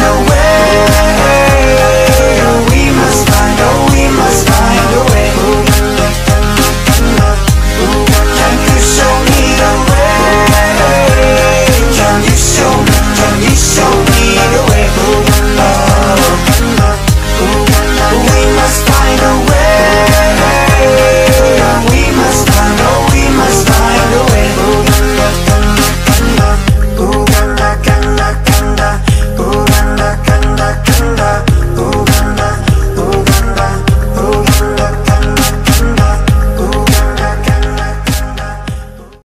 away